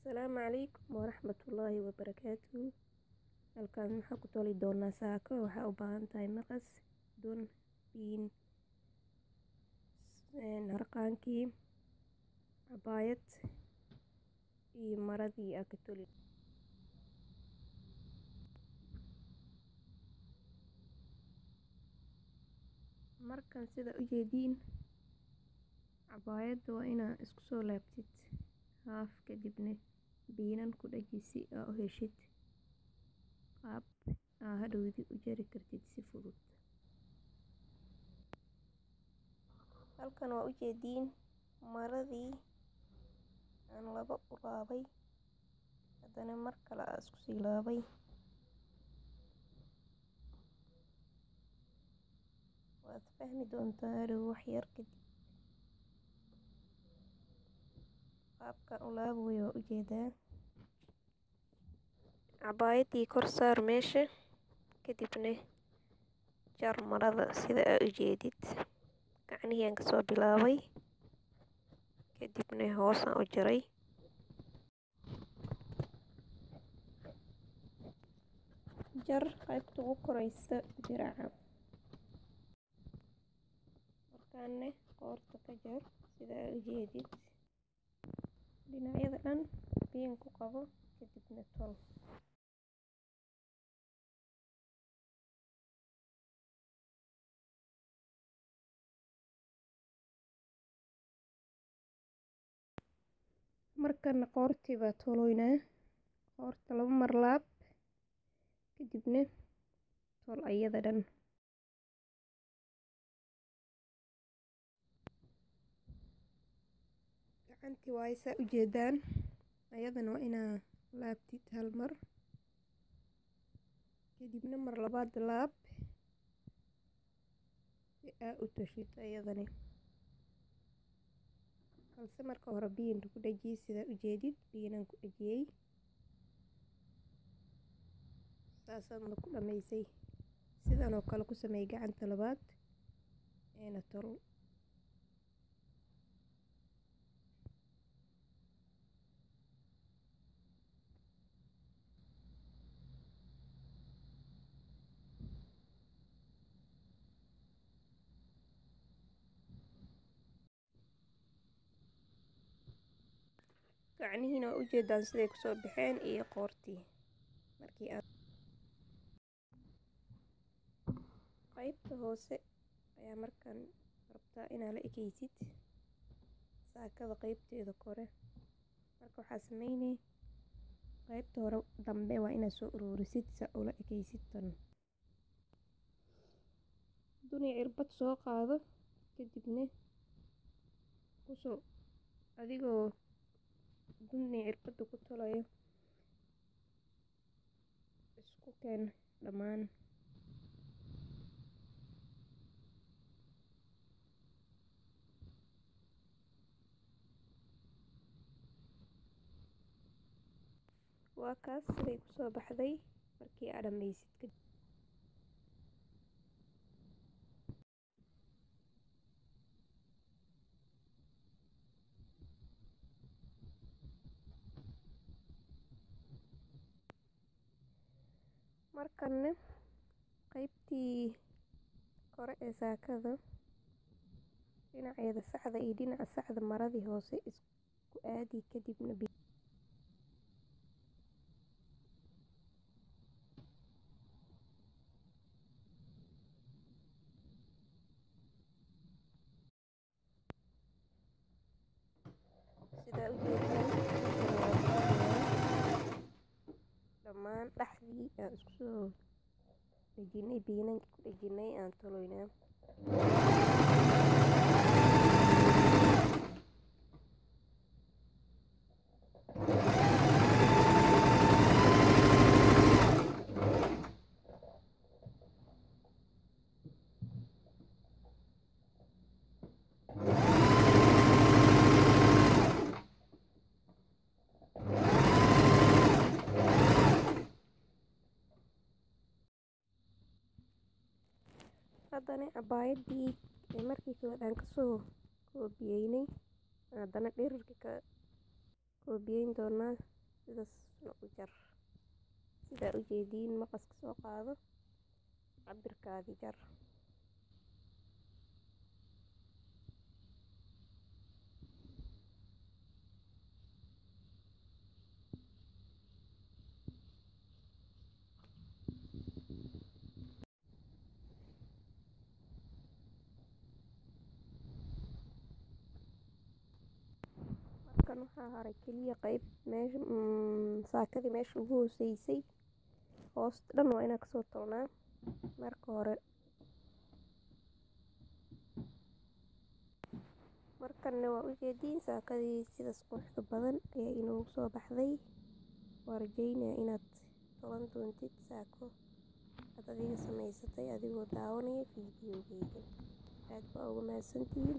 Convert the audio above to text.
Asalaamu calaykum waraxmatullaahi wabarakaatuh halkaan waxaan ku toli doonaa saako. Waxaa u baahan tahay maqas dun biin harqaankii cabaayad iyo maradii aa ka toli. Markan sida u jeediin cabaayadda waa inaa isku soo laabtid haaf kadibna biinan ku dhaji si aa u heshid qaab aa hadhowdii u jari kartid si fudud. Halkan waa u jeediin maradii aan laba u laabay haddana mar kale aa isku sii laabay. Waad fahmi doontaa hadhow wax yar kadib qaabkan u laabayo waa u jeedaa cabaayadii kor saar meesha kadibna jar marada sida aa u jeedid. Gacnihii aan ka soo bilaabay kadibna hoosaan u jaray. Jar qaybta ugu koreysa diraca. Markaana qoorta ka jar sida aa u jeedid dhinacyada dhan biin ku qabo kadibna tol markana qoortii baa toloynaa qoorta laba mar laab kadibna tol ayada dhan gacantii waaye saa u jeedaan. Ayadana waa inaa laabtid hal mar. Kadibna mar labaad laab si aa u toshid ayadani. Balse marka hore biin ku dhajiye sidaa u jeedid biinan ku dhajiyey saasaadna ku dhammaysay sidan oo kale ku sameey gacanta labaad eena tol gacnihiina waa ujeedaan siday ku soo baxeen iyo qoortii. Markii aad qaybta hoose ayaa markan rabtaa inaa la ekeysid saakada qeybteeda kore. Marka waxaa sameynay qaybta hore dambe waa inaad soo uruurisid saa ula ekeysid tan. Duni cirbad soo qaado kadibna ku soo adigoo duni cirbada isku keen dhammaan waa kaas siday ku soo baxday markii aa dhammaysid kadib markana qaybtii kore ee saakada dhinaceeda saxda iyo dhinaca saxda maradii hoose isku aadi kadibna sidaa u jeedaan dhammaan dhexdii aan isku soo dhejinay biinanka ku dhejinay aan toloynaa haddana cabaayadii markii koowaad aan ka soo koobiyeynay haddana dherarka ka koobiyeyn doonaa sidaasna u jar. Sidaa u jeediin maqaska soo qaado cabirkaadi jar markan waxaa haray keliya qeyb meesha saakadii meesha ugu hooseysay. Hoosta dhan waa inaa ka soo tolnaa marka hore. Markanna waa ujeediin saakadii sidaas quruxda badan ayaa inoogu soo baxday. Waa rajeynaya inaad tolan doontid saako. Aad adiga sameysatay adigoo daawanaya fiidiyogeyga at bago may santin.